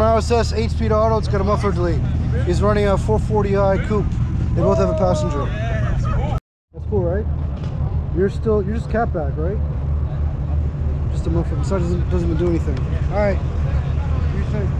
SS 8-speed auto. It's got a muffler delete. He's running a 440i coupe. They both have a passenger. That's cool, right? You're still, you're just catback, right? Just a muffler. Besides, doesn't, doesn't even do anything. All right. You think?